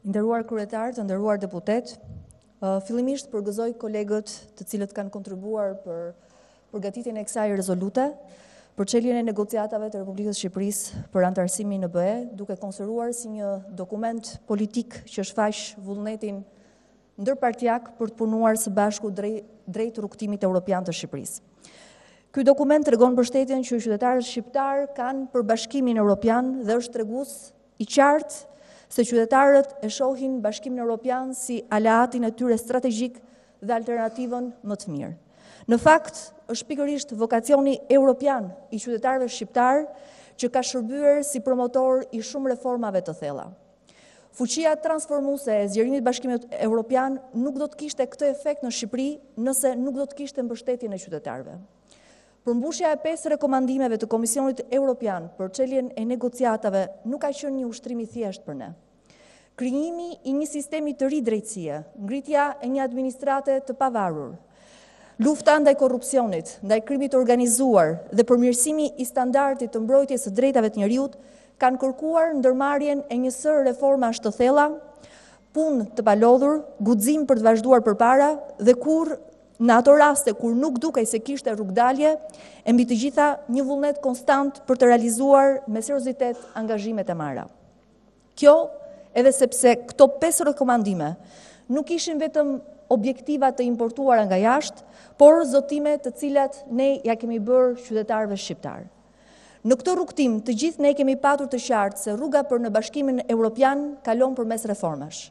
Nderuar kryetar, të nderuar deputetë, fillimisht përgëzoj kolegët të cilët kanë kontribuar për përgatitjen e kësaj rezolute për çeljen e negociatave të Republikës së Shqipërisë për anëtarësimin në BE, duke konsideruar si një dokument politik që shfaq vullnetin ndërpartiak për të punuar së bashku drejt rrugëtimit europian të Shqipërisë. Ky dokument tregon mbështetjen që qytetarët shqiptarë kanë për Bashkimin Europian dhe është tregues i qartë se qytetarët e shohin Bashkimin Europian si aleatin e tyre strategjik dhe alternativën më të mirë. Në fakt, është pikërisht vokacioni europian i qytetarëve shqiptarë që ka shërbyer si promotor i shumë reformave të thella. Fuqia transformuese e zgjerimit Bashkimit Europian nuk do të kishte këtë efekt në Shqipëri nëse nuk do të kishte mbështetjen e qytetarëve. Përmbushja e pesë rekomandimeve të Komisionit Europian për çeljen e negociatave nuk ka qenë një ushtrim i thjeshtë për ne. Krijimi i një sistemi të ri drejtësie, ngritja e një administrate të pavarur, lufta ndaj korrupsionit, ndaj krimit të organizuar dhe përmirësimi i standardit të mbrojtjes së drejtave të njeriut kanë kërkuar ndërmarrjen e një sërë reformash të thella, punë të palodhur, guxim për të vazhduar përpara edhe Në ato raste kur nuk dukej se kishte rrugëdalje, e mbi të gjitha një vullnet konstant për të realizuar me seriozitet angazhimet e marra. Kjo edhe sepse këto pesë rekomandime nuk ishin vetëm objektiva të importuara nga jashtë, por zotime të cilat ne ia kemi bërë qytetarëve shqiptarë. Në këtë rrugëtim, të gjithë ne kemi patur të qartë se rruga për në Bashkimin Europian kalon përmes reformash.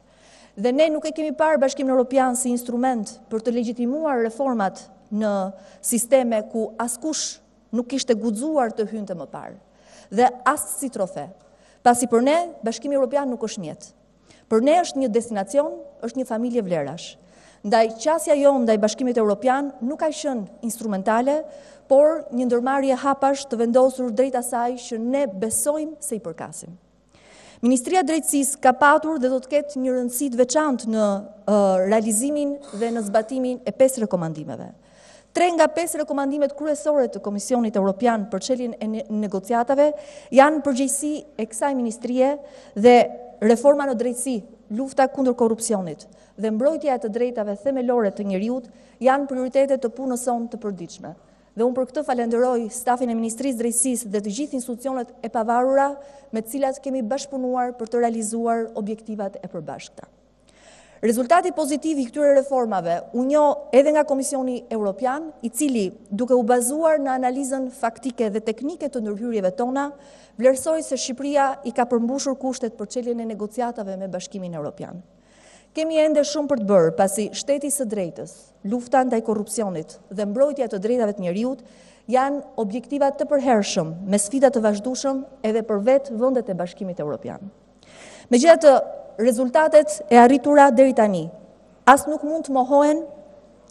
Dhe ne nuk e kemi parë Bashkimin Europian si instrument për të legjitimuar reformat në sisteme ku askush nuk kishte guxuar të hynte më parë. Dhe as si trofe. Pasi për ne, Bashkimi Europian nuk është mjet. Për ne është një destinacion, është një familje vlerash. Ndaj qasja jonë ndaj Bashkimit Europian nuk ka qenë instrumentale, por një ndërmarrje hapash të vendosur drejt asaj që ne besojmë se i përkasim. Ministria e Drejtësisë ka patur dhe do të ketë një rëndësi të veçantë në realizimin dhe në zbatimin e pesë rekomandimeve. Tre nga pesë rekomandimet kryesore të Komisionit Europian për çeljen e negociatave janë përgjegjësi e kësaj ministrie dhe reforma në drejtësi, lufta kundër korrupsionit dhe mbrojtja e të drejtave themelore të njeriut janë prioritete të punës sonë të përditshme. Dhe unë për këtë falenderoj stafin e Ministrisë Drejtësisë dhe të gjithë institucionet e pavarura me të cilat kemi bashkëpunuar për të realizuar objektivat e përbashkëta. Rezultati pozitiv i këtyre reformave u njoh edhe nga Komisioni Europian, i cili, duke u bazuar në analizën faktike dhe teknike të ndërhyrjeve tona, vlerësoi se Shqipëria i ka përmbushur kushtet për çeljen e negociatave me Bashkimin Europian. Kemi ende shumë për të bërë, pasi shteti i së drejtës, lufta ndaj korrupsionit dhe mbrojtja e të drejtave të njeriut janë objektiva të përhershëm me sfida të vazhdueshëm edhe për vetë vendet e Bashkimit Europian. Megjithatë, rezultatet e arritura deri tani as nuk mund të mohohen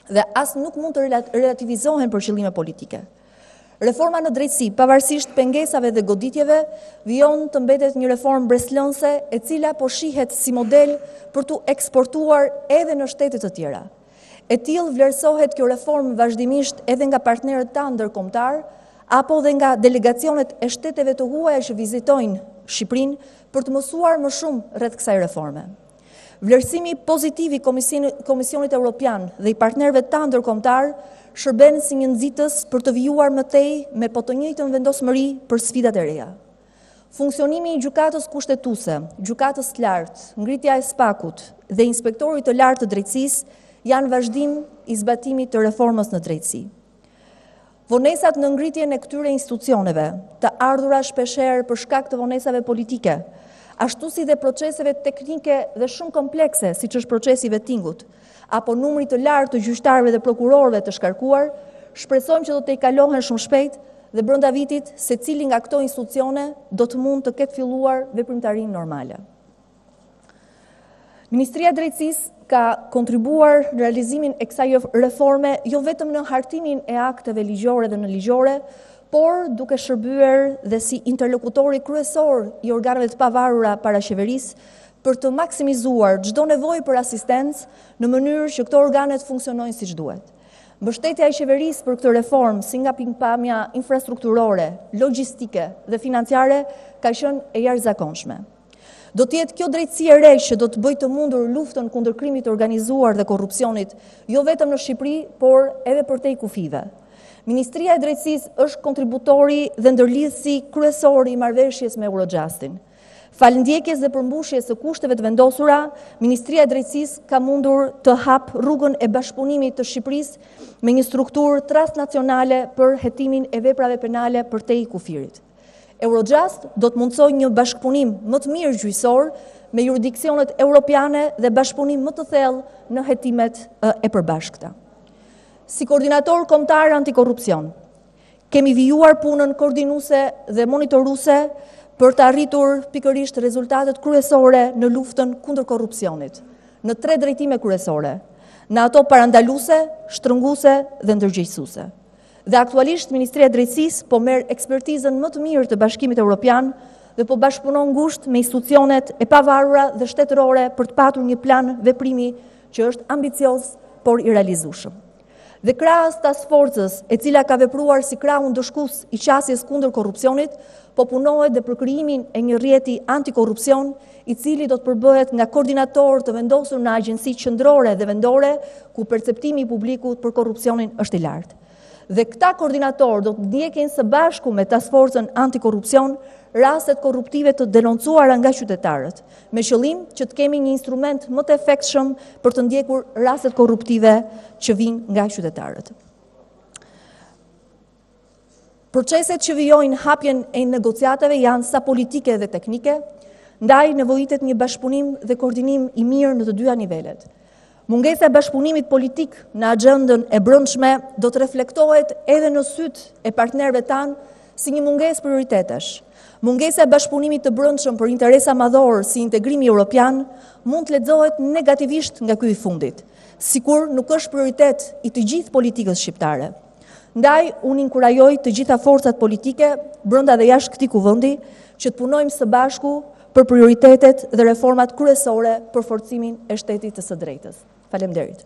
dhe as nuk mund të relativizohen për qëllime politike. Reforma në drejtësi, pavarësisht pengesave dhe goditjeve, vijon të mbetet një reformë mbresëlënëse e cila po shihet si model për t'u eksportuar edhe në shtete të tjera. E tillë vlerësohet kjo reformë vazhdimisht edhe nga partnerët tanë ndërkombëtarë, apo dhe nga delegacionet e shteteve të huaja që vizitojnë Shqipërinë për të mësuar më shumë rreth kësaj reforme. Vlerësimi pozitiv i Komisionit Europian dhe i partnerëve tanë ndërkombëtarë shërben si një nxitës për të vijuar më tej me po të njëjtën vendosmëri për sfidat e reja. Funksionimi i Gjykatës Kushtetuese, Gjykatës të Lartë, ngritja e SPAK-ut dhe Inspektorit të Lartë të Drejtësisë janë vazhdim i zbatimit të reformës në drejtësi. Vonesat në ngritjen e këtyre institucioneve, të ardhura shpeshherë për shkak të vonesave politike, ashtu si dhe proceseve teknike dhe shumë komplekse, siç është procesi i Vettingut, apo numrit të lartë të gjyqtarëve dhe prokurorëve të shkarkuar, shpresojmë që do të tejkalohen shumë shpejt dhe brenda vitit secili nga këto institucione do të mund të ketë filluar veprimtarinë normale. Ministria e Drejtësisë ka kontribuar në realizimin e kësaj reforme jo vetëm në hartimin e akteve ligjore dhe nënligjore, por duke shërbyer dhe si interlokutori kryesor i organeve të pavarura para qeverisë për të maksimizuar çdo nevojë për asistencë në mënyrë që këto organe të funksionojnë siç duhet. Mbështetja e qeverisë për këtë reformë si nga pikëpamja infrastrukturore, logjistike dhe financiare ka qenë e jashtëzakonshme. Do të jetë kjo drejtësi e re që do të bëjë të mundur luftën kundër krimit të organizuar dhe korrupsionit, jo vetëm në Shqipëri, por edhe përtej kufijve. Ministria e Drejtësisë është kontributori dhe ndërlidhësi kryesor i marrëveshjes me Eurojustin. Falë ndjekjes dhe përmbushjes së kushteve të vendosura, Ministria e Drejtësisë ka mundur të hapë rrugën e bashkëpunimit të Shqipërisë me një strukturë transnacionale për hetimin e veprave penale përtej kufirit. Eurojust do të mundësojë një bashkëpunim më të mirë gjyqësor me juridiksionet europiane dhe bashkëpunim më të thellë në hetimet e përbashkëta. Si koordinator kombëtar antikorrupsion, kemi vijuar punën koordinuese dhe monitoruese për të arritur pikërisht rezultatet kryesore në luftën kundër korrupsionit, në tre drejtime kryesore, në ato parandaluese, shtrënguese dhe ndërgjegjësuese. Dhe aktualisht Ministria e Drejtësisë po merr ekspertizën më të mirë të Bashkimit Europian dhe po bashkëpunon ngushtë me institucionet e pavarura dhe shtetërore për të patur një plan veprimi që është ambicioz, por i realizueshëm. Dhe krahas task forcës, e cila ka vepruar si krahu ndëshkues i qasjes kundër korrupsionit, po punohet dhe për krijimin e një rrjeti antikorrupsion i cili do të përbëhet nga koordinatorë të vendosur në agjenci qendrore dhe vendore, ku perceptimi i publikut për korrupsionin është i lartë. Dhe këta koordinatorë do të ndjekin së bashku me task forcën antikorrupsion rastet korruptive të denoncuara nga qytetarët, me qëllim që të kemi një instrument më të efektshëm për të ndjekur rastet korruptive që vijnë nga qytetarët. Proceset që vijojnë hapjen e negociatave janë sa politike dhe teknike, ndaj nevojitet një bashkëpunim dhe koordinim i mirë në të dyja nivelet. Mungesa e bashkëpunimit politik në axhendën e brendshme do të reflektohet edhe në sytë e partnerëve tanë si një mungesë prioritetesh. Mungesa e bashkëpunimit të brendshëm për interesa madhorë si integrimi europian mund të lexohet negativisht nga ky i fundit, sikur nuk është prioritet i të gjithë politikës shqiptare. Ndaj, unë inkurajoj të gjitha forcat politike, brenda dhe jashtë këtij kuvendi, që të punojmë së bashku për prioritetet dhe reformat kryesore për forcimin e shtetit të së drejtës. Faleminderit.